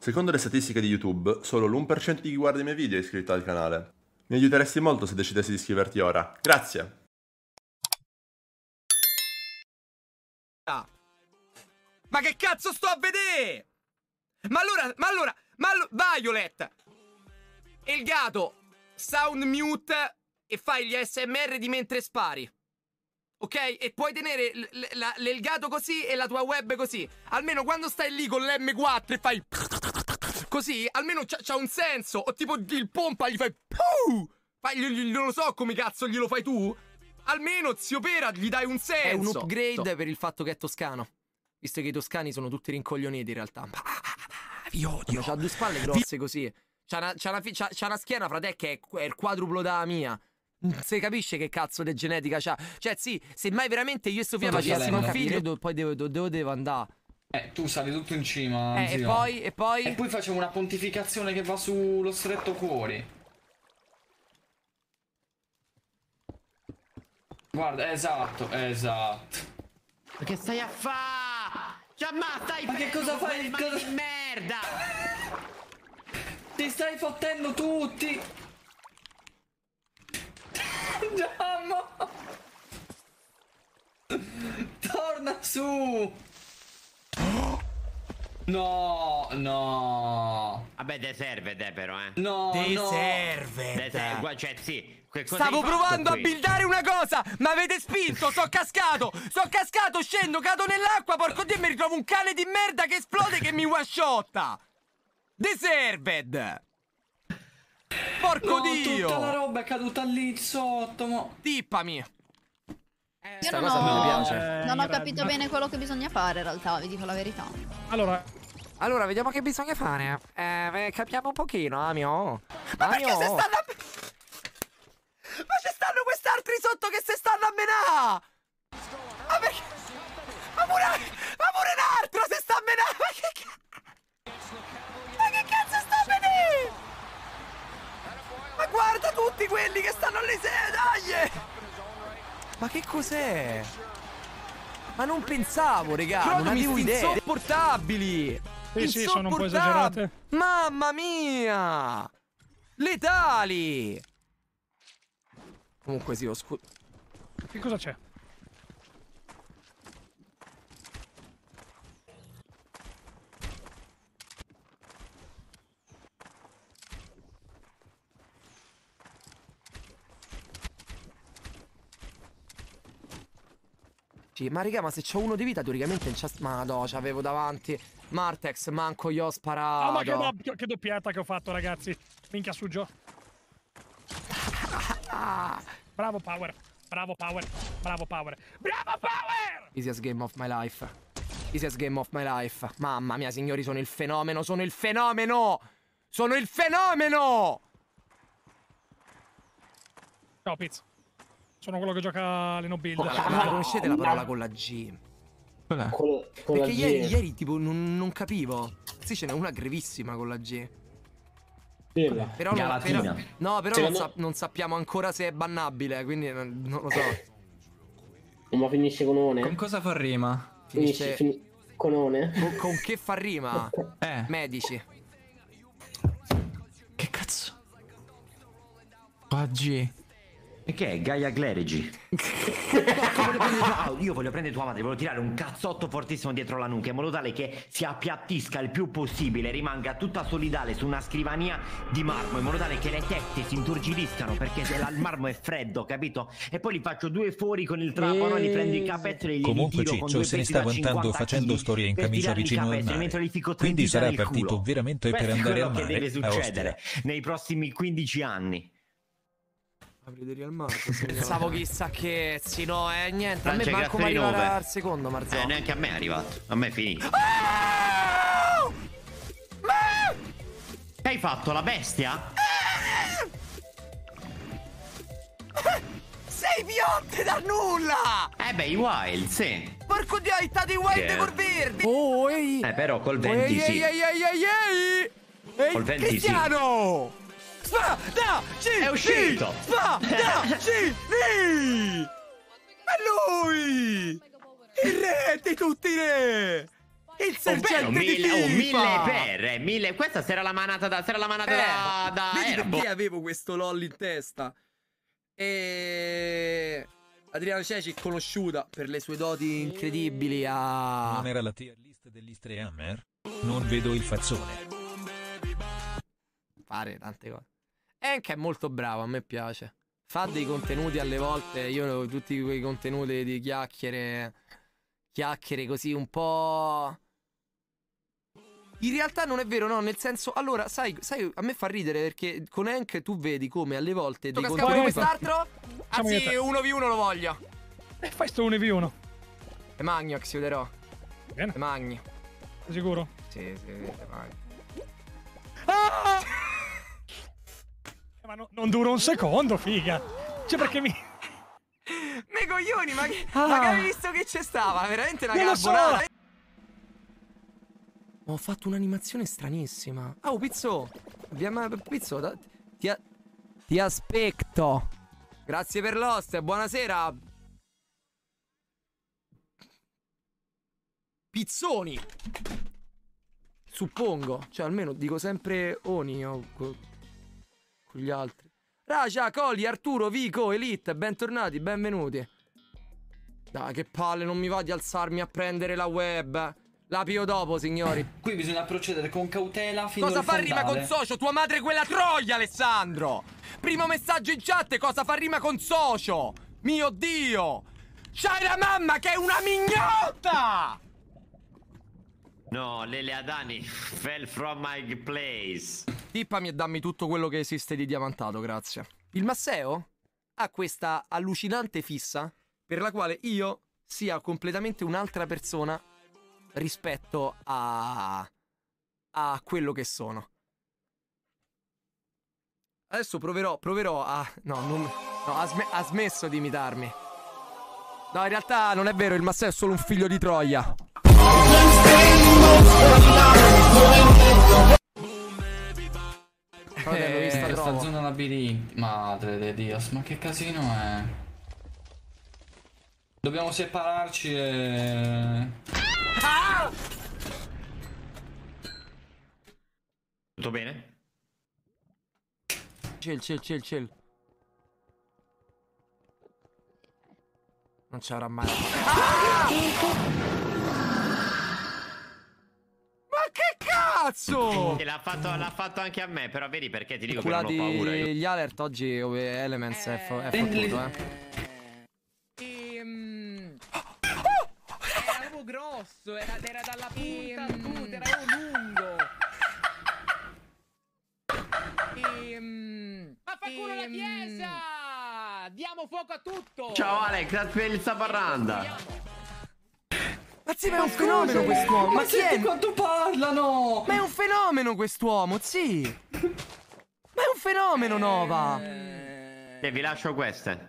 Secondo le statistiche di YouTube, solo l'1% di chi guarda i miei video è iscritto al canale. Mi aiuteresti molto se decidessi di iscriverti ora. Grazie! Ma che cazzo sto a vedere? Ma allora, ma allora, ma allora, Violet! Il gato, sound mute e fai gli SMR di mentre spari. Ok? E puoi tenere il gato così e la tua web così. Almeno quando stai lì con l'M4 e fai... Così, almeno c'ha un senso. O tipo il pompa gli fai... Fai, non lo so come cazzo glielo fai tu. Almeno, zio Pera, gli dai un senso. È un upgrade per il fatto che è toscano. Visto che i toscani sono tutti rincoglioniti in realtà. Vi odio. C'ha due spalle grosse così. C'ha una, c'ha una, c'ha, c'ha una schiena, frate, che è, è il quadruplo della mia. Se capisce che cazzo di genetica c'ha. Cioè, sì, se mai veramente io e Sofia facessimo un figlio, poi devo, dove devo andare? Eh, tu sali tutto in cima. Eh, e poi, e poi. E poi facciamo una pontificazione che va sullo stretto cuore. Guarda, esatto, esatto. Ma che stai a fare? Cioè, ma stai Ma che cosa fai? Cosa... di merda! Ti stai fottendo tutti! Giammo! Torna su! No, no. Vabbè, de serve, de però, eh. No, de no. serve. Serve, cioè, sì. Stavo provando a buildare una cosa, ma avete spinto, sono cascato, sono cascato, scendo, cado nell'acqua, porco dio, mi ritrovo un cane di merda che esplode che mi one-shotta. Deserved. Porco no, dio! Tutta la roba è caduta lì sotto, mo. Tippami. Eh, Io non ho, eh, non ho capito bene quello che bisogna fare in realtà, vi dico la verità. Allora, allora vediamo che bisogna fare. Eh, capiamo un pochino, Amio. Ma Amio. perché se stanno a... Ma ci stanno quest'altri sotto che se stanno a menà! Ma perché? Ma pure... Ma pure un altro se sta a menà! Ma che cazzo? Ma che cazzo sta a vedere? Ma guarda tutti quelli che stanno lì, se dai! Ma che cos'è? Ma non pensavo, regà, non avevo idea. Insopportabili! Sì, sì, sono un po' esagerate. Mamma mia! Letali! Comunque sì, ho scu... Che cosa c'è? Ma raga, ma se c'ho uno di vita teoricamente in chest... Ma no, c'avevo davanti Martex, manco io ho sparato. Oh, ma che, do che doppietta che ho fatto, ragazzi. Minchia su Gio. Bravo Power. Bravo Power. Bravo Power. Bravo Power! Easiest game of my life. Easiest game of my life. Mamma mia, signori, sono il fenomeno, sono il fenomeno! Sono il fenomeno! Ciao, Piz. Sono quello che gioca le build. Ma conoscete la parola con la G? Qual è? Con, con Perché ieri, ieri, tipo non, non capivo. Sì, ce n'è una grevissima con la G. Però, non, però, no, però non, sa non, sappiamo ancora se è bannabile, quindi non, non lo so. Ma finisce con one? Con cosa fa rima? Finisce, finisce con one? Con, con, che fa rima? eh. Medici. Che cazzo? Oggi. E che è? Gaia Clerici? io voglio prendere tua madre, voglio tirare un cazzotto fortissimo dietro la nuca in modo tale che si appiattisca il più possibile, rimanga tutta solidale su una scrivania di marmo, in modo tale che le tette si inturgidiscano perché il marmo è freddo, capito? E poi li faccio due fuori con il trapano, li prendo i capezzoli e li Comunque Ciccio se ne sta vantando facendo storie in camicia vicino al mare. Quindi sarà partito veramente per andare al mare. che deve succedere nei prossimi 15 anni. Aprite Real Marco. Pensavo chissà che sì, no, eh, niente. a me manco mi arrivare al secondo, Marzano. Eh, neanche a me è arrivato. A me è finito. Oh! Ma... Che hai fatto, la bestia? Sei pionte dal nulla! Eh beh, i wild, sì. Porco dio, hai stato i wild che... col verde! Oh, ehi! Eh, però col 20 sì. Ehi, ehi, ehi, ehi, ehi! Ehi, col 20 Cristiano! Sì. Spadaci! È uscito! Spadaci! È lui! Il re di tutti i re! Il sergente un di mille, un mille per, eh, mille. Questa sarà la manata da, sarà la manata Eh, da, da Vedi Erbo. perché avevo questo LOL in testa? E... Adriano Ceci è conosciuta per le sue doti incredibili a... Non era la tier list degli Streammer? Non vedo il fazzone. fare tante cose. Enk è molto bravo, a me piace. Fa dei contenuti alle volte, io tutti quei contenuti di chiacchiere, chiacchiere così un po'... In realtà non è vero, no, nel senso, allora, sai, sai a me fa ridere perché con Enk tu vedi come alle volte dei contenuti... scapare quest'altro? Anzi, io 1v1 lo voglio. E fai sto 1v1. E Magno vedrò. Bene, E Magni. sei sicuro? Sì, sì, e Magni. Ma no- non dura un secondo, figa. Cioè, perché mi... Me coglioni, ma che, Ah. ma che avevi visto che c'è stava? Veramente una lo so. Ho fatto un'animazione stranissima. Oh, Pizzo! Abbiamo... Pizzo, da- ti, a- ti aspetto. Grazie per l'host, buonasera. Pizzoni. Suppongo. Cioè, almeno dico sempre Oni co- con gli altri. Raja, Coli, Arturo, Vico, Elite, bentornati, benvenuti. Dai, che palle, non mi va di alzarmi a prendere la web. La pio dopo, signori. Qui bisogna procedere con cautela fino Cosa fa rima con socio? Tua madre è quella troia, Alessandro! Primo messaggio in chat, cosa fa rima con socio? Mio Dio! C'hai la mamma che è una mignotta! No, Lele Adani fell from my place. Tippami e dammi tutto quello che esiste di diamantato, grazie. Il Masseo ha questa allucinante fissa per la quale io sia completamente un'altra persona rispetto a a quello che sono. Adesso proverò, proverò a no, non, no ha, sme- ha smesso di imitarmi. No, in realtà non è vero, il Masseo è solo un figlio di Troia. Trovo. zona labirinti. Madre de Dios, ma che casino è? Dobbiamo separarci e... Tutto bene? Chill, chill, chill, chill. Non ci avrà mai. Ma cazzo? E l'ha fatto, l'ha fatto anche a me, però vedi perché ti dico che non ho paura io. gli alert oggi ove Elements è, fo- è fottuto, eh. Ehm... Era proprio grosso, era, era dalla punta a tutta, era proprio lungo. Ehm... Vaffanculo la Ehm. chiesa! Diamo fuoco a tutto! Ciao Alex, aspetta il saparranda. Ma sì, ma è un fenomeno quest'uomo. Ma Ma chi è? senti quanto parlano! Ma è un fenomeno quest'uomo, sì. Ma è un fenomeno, Nova. E vi lascio queste.